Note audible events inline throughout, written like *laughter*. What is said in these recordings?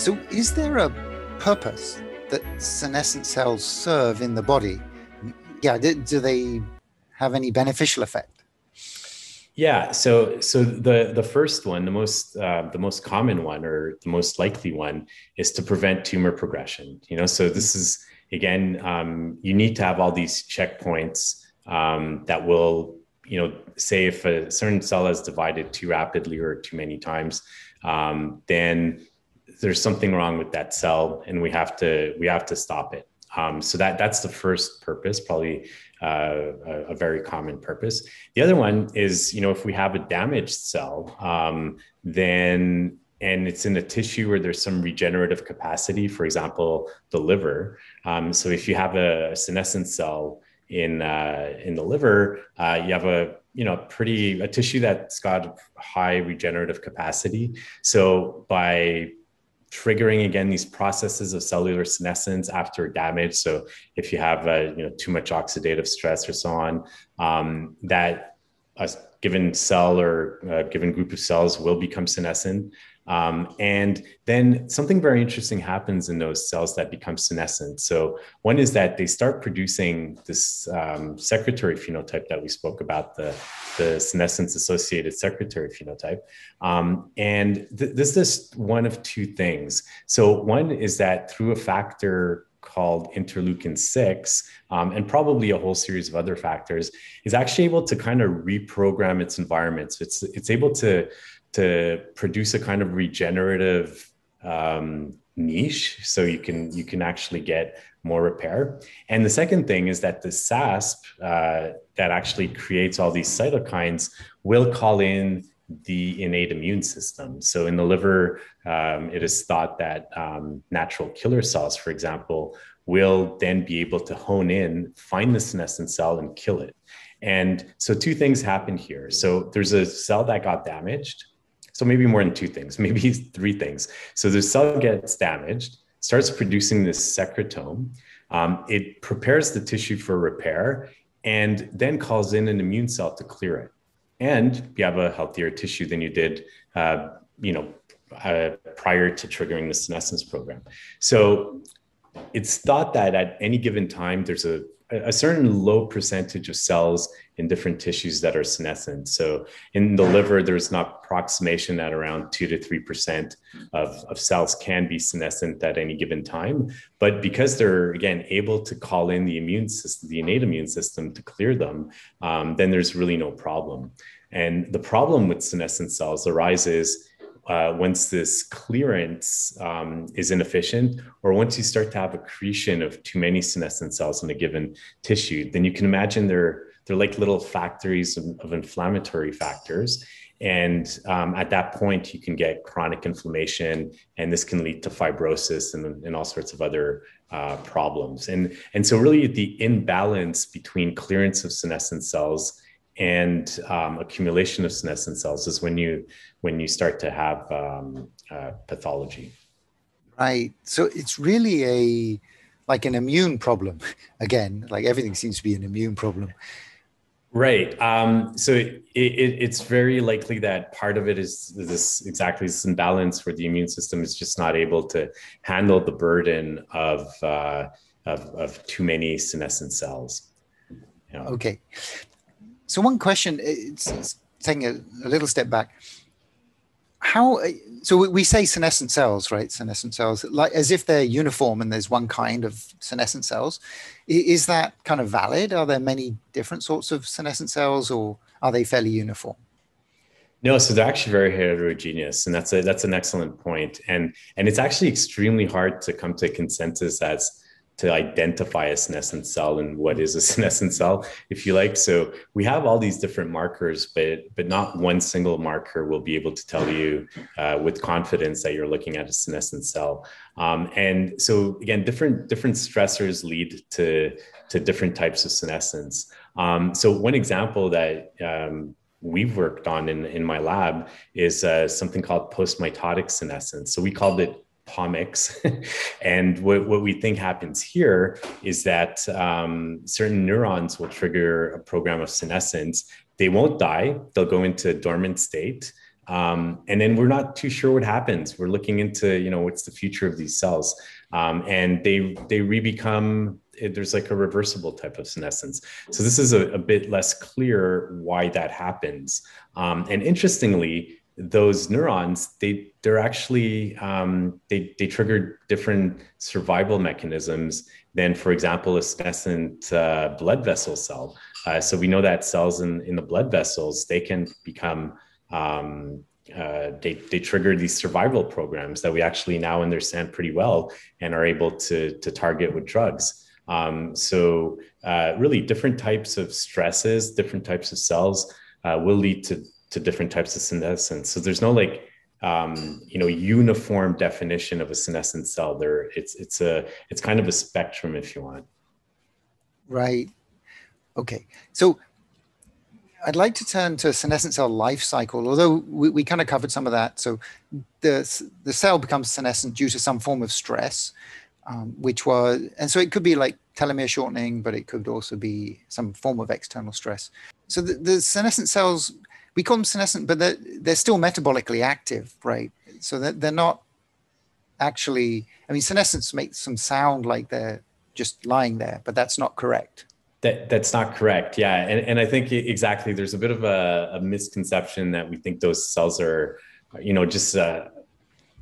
So, is there a purpose that senescent cells serve in the body? Yeah, do, do they have any beneficial effect? Yeah, so so the the first one, the most uh, the most common one, or the most likely one, is to prevent tumor progression. You know, so this is again, um, you need to have all these checkpoints um, that will, you know, say if a certain cell has divided too rapidly or too many times, um, then there's something wrong with that cell and we have to we have to stop it. Um, so that that's the first purpose probably uh, a, a, very common purpose. The other one is you know if we have a damaged cell um, then and it's in a tissue where there's some regenerative capacity for example the liver um, so if you have a senescent cell in uh, in the liver uh, you have a you know pretty a tissue that's got high regenerative capacity. So by triggering again these processes of cellular senescence after damage. So if you have uh, you know too much oxidative stress or so on, um, that a given cell or a given group of cells will become senescent. Um, and then something very interesting happens in those cells that become senescent. So, one is that they start producing this um, secretory phenotype that we spoke about, the, the senescence associated secretory phenotype. Um, and th- this is one of two things. So, one is that through a factor called interleukin 6 um, and probably a whole series of other factors is actually able to kind of reprogram its environment so it's it's able to to produce a kind of regenerative um, niche so you can you can actually get more repair. And the second thing is that the sasp uh, that actually creates all these cytokines will call in the innate immune system. So in the liver um, it is thought that um, natural killer cells for example will then be able to hone in find the senescent cell and kill it. And so two things happen here. So there's a cell that got damaged so maybe more than two things, *laughs* maybe three things. So the cell gets damaged, starts producing this secretome. Um, it prepares the tissue for repair and then calls in an immune cell to clear it. And you have a healthier tissue than you did, uh, you know, uh, prior to triggering the senescence program. So it's thought that at any given time, there's a a certain low percentage of cells in different tissues that are senescent. So in the liver, there's an approximation that around two to three percent of, of cells can be senescent at any given time. But because they're again able to call in the immune system, the innate immune system to clear them, um, then there's really no problem. And the problem with senescent cells arises uh, once this clearance um, is inefficient, or once you start to have accretion of too many senescent cells in a given tissue, then you can imagine they're they're like little factories of, of inflammatory factors. And um, at that point, you can get chronic inflammation, and this can lead to fibrosis and, and all sorts of other uh, problems. And, and so, really, the imbalance between clearance of senescent cells and um, accumulation of senescent cells is when you when you start to have um, uh, pathology. Right. So it's really a like an immune problem. *laughs* Again, like everything seems to be an immune problem. Right. Um, so it, it, it's very likely that part of it is this exactly this imbalance where the immune system is just not able to handle the burden of uh, of, of too many senescent cells. You know? Okay. So one question, it's, it's taking a, a, little step back. How uh, so we say senescent cells, right? Senescent cells, like as if they're uniform and there's one kind of senescent cells. Is that kind of valid? Are there many different sorts of senescent cells, or are they fairly uniform? No, so they're actually very heterogeneous, and that's a that's an excellent point. And and it's actually extremely hard to come to consensus as to identify a senescent cell and what is a *laughs* senescent cell, if you like. So we have all these different markers, but but not one single marker will be able to tell you uh, with confidence that you're looking at a senescent cell. Um, and so again, different different stressors lead to to different types of senescence. Um, so one example that um, we've worked on in, in my lab is uh, something called postmitotic senescence. So we called it PoMiCS. *laughs* and what, what we think happens here is that um, certain neurons will trigger a program of senescence. They won't die, they'll go into a dormant state. Um, and then we're not too sure what happens. We're looking into, you know, what's the future of these cells, um, and they they re-become. There's like a reversible type of senescence. So this is a, a bit less clear why that happens. Um, and interestingly, those neurons they they're actually um, they they trigger different survival mechanisms than, for example, a senescent uh, blood vessel cell. Uh, so we know that cells in in the blood vessels they can become um, uh, they, they trigger these survival programs that we actually now understand pretty well and are able to, to target with drugs. Um, so uh, really different types of stresses, different types of cells uh, will lead to, to different types of senescence. So there's no like, um, you know, uniform definition of a senescent cell there. It's, it's a, it's kind of a spectrum if you want. Right. Okay. So I'd like to turn to senescent cell life cycle, although we, we kind of covered some of that. So the, the cell becomes senescent due to some form of stress, um, which was, and so it could be like telomere shortening, but it could also be some form of external stress. So the, the senescent cells, we call them senescent, but they're, they're still metabolically active, right? So that they're not actually, I mean, senescence makes them sound like they're just lying there, but that's not correct. That that's not correct. Yeah, and and I think exactly there's a bit of a, a misconception that we think those cells are, you know, just uh,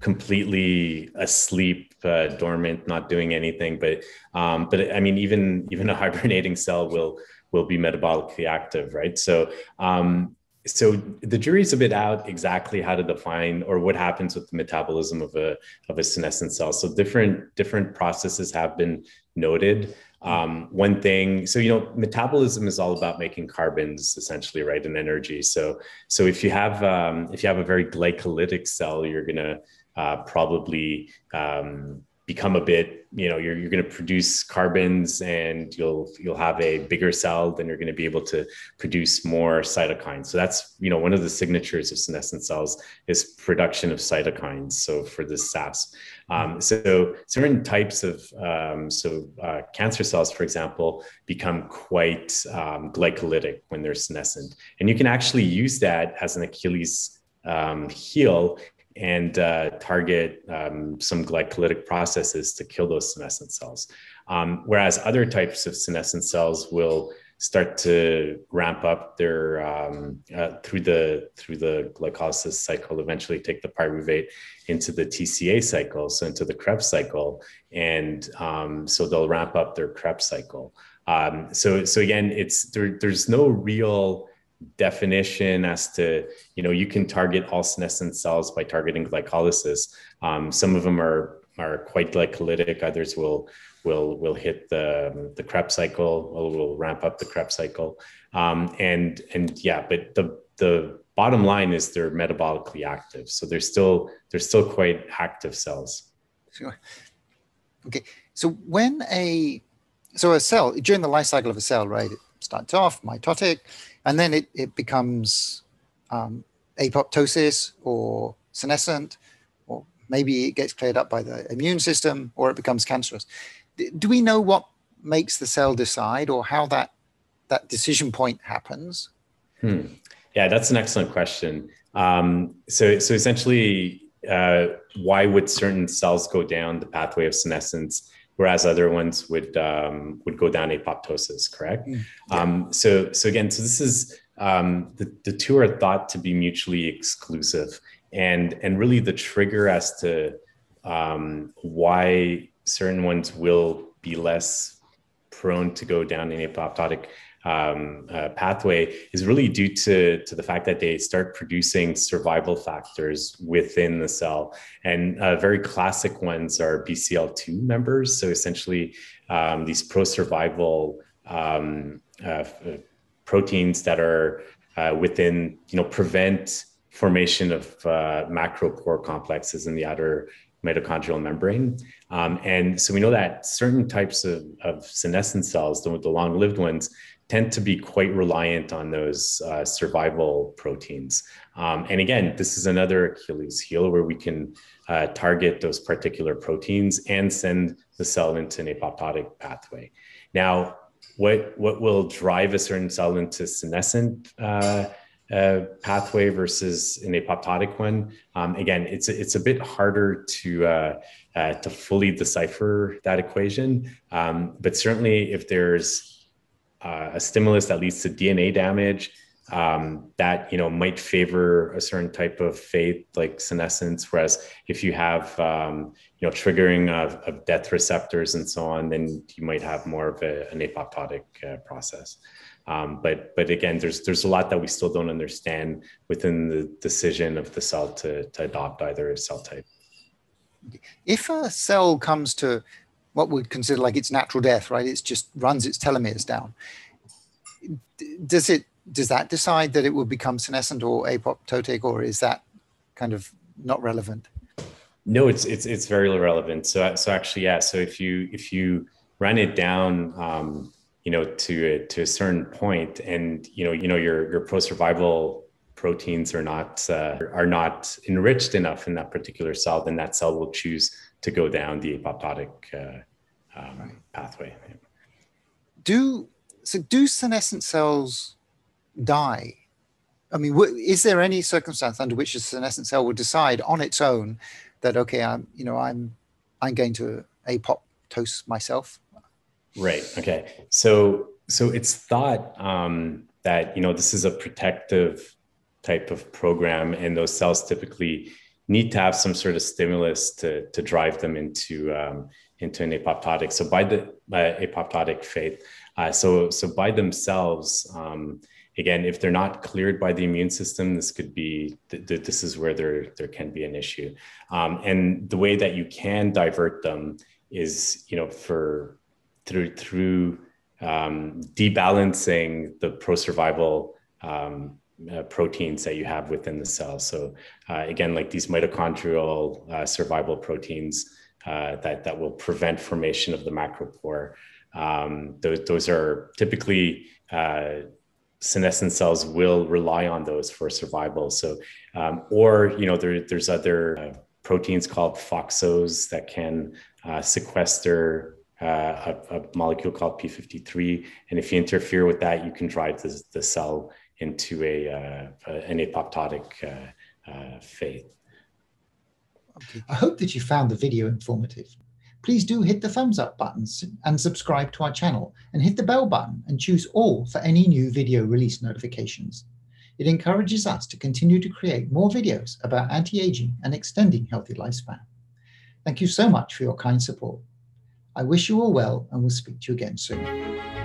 completely asleep, uh, dormant, not doing anything. But um, but I mean, even even a *laughs* hibernating cell will will be metabolically active, right? So um, so the jury's a bit out exactly how to define or what happens with the metabolism of a of a senescent cell. So different different processes have been noted. Um, one thing, so you know, metabolism is all about making carbons essentially, right, and energy. So, so if you have um, if you have a very glycolytic cell, you're gonna uh, probably um, become a bit you know you're, you're going to produce carbons and you'll you'll have a bigger cell then you're going to be able to produce more cytokines. So that's you know one of the signatures of senescent cells is production of cytokines so for the sas. Um, so certain types of um, so uh, cancer cells for example become quite um, glycolytic when they're senescent. And you can actually use that as an achilles um, heel and uh, target um, some glycolytic processes to kill those senescent cells. Um, whereas other types of senescent cells will start to ramp up their um, uh, through the through the glycolysis cycle, eventually take the pyruvate into the TCA cycle, so into the Krebs cycle, and um, so they'll ramp up their Krebs cycle. Um, so so again, it's there, there's no real definition as to you know you can target all senescent cells by targeting glycolysis. Um, some of them are are quite glycolytic others will will will hit the the krebs cycle or will ramp up the krebs cycle. Um, and and yeah but the the bottom line is they're metabolically active. So they're still they're still quite active cells. Okay. So when a so a cell during the life cycle of a cell right it starts off mitotic and then it, it becomes um, apoptosis or senescent, or maybe it gets cleared up by the immune system, or it becomes cancerous. Do we know what makes the cell decide, or how that that decision point happens? Hmm. Yeah, that's an excellent question. Um, so, so essentially, uh, why would certain cells go down the pathway of senescence whereas other ones would um, would go down apoptosis. Correct. Mm, yeah. um, so so again, so this is um, the the two are thought to be mutually exclusive, and and really the trigger as to um, why certain ones will be less prone to go down an apoptotic um, uh, pathway is really due to, to the fact that they start producing survival factors within the cell. And uh, very classic ones are BCL2 members. So essentially, um, these pro survival um, uh, proteins that are uh, within, you know, prevent formation of uh, macropore complexes in the outer mitochondrial membrane. Um, and so we know that certain types of, of senescent cells, the, the long lived ones, tend to be quite reliant on those uh, survival proteins. Um, and again, this is another Achilles heel where we can uh, target those particular proteins and send the cell into an apoptotic pathway. Now, what, what will drive a certain cell into senescent uh, uh, pathway versus an apoptotic one. Um, again, it's it's a bit harder to uh, uh, to fully decipher that equation, um, but certainly if there's uh, a stimulus that leads to DNA damage, um, that you know might favor a certain type of fate like senescence. Whereas if you have um, you know triggering of, of, death receptors and so on, then you might have more of a, an apoptotic uh, process. Um, but but again, there's there's a lot that we still don't understand within the decision of the cell to to adopt either cell type. If a cell comes to what we'd consider like its natural death, right? It just runs its telomeres down. Does it does that decide that it will become senescent or apoptotic, or is that kind of not relevant? No, it's it's it's very relevant. So so actually, yeah. So if you if you run it down, um, you know, to a, to a certain point, and you know, you know, your your pro survival proteins are not uh, are not enriched enough in that particular cell, then that cell will choose to go down the apoptotic uh, um, pathway. Do so? Do senescent cells die? I mean, is there any circumstance under which a senescent cell would decide on its own that okay, I'm you know I'm I'm going to apoptose myself? Right. Okay. So so it's thought um, that you know this is a protective type of program, and those cells typically need to have some sort of stimulus to to drive them into um, into an apoptotic. So by the uh, apoptotic fate, uh, so so by themselves. Um, again, if they're not cleared by the immune system, this could be th- th- this is where there there can be an issue. Um, and the way that you can divert them is, you know, for through through um, debalancing the pro survival um, uh, proteins that you have within the cell. So uh, again, like these mitochondrial uh, survival proteins uh, that that will prevent formation of the macropore. Um, those, those are typically uh, senescent cells will rely on those for survival. So, um, or you know, there, there's other uh, proteins called FOXOs that can sequester uh, a, a, molecule called p53, and if you interfere with that, you can drive the, the cell into a, uh, an apoptotic uh, uh. Okay. I hope that you found the video informative please do hit the thumbs up buttons and subscribe to our channel and hit the bell button and choose all for any new video release notifications. It encourages us to continue to create more videos about anti-aging and extending healthy lifespan. Thank you so much for your kind support. I wish you all well and we will speak to you again soon.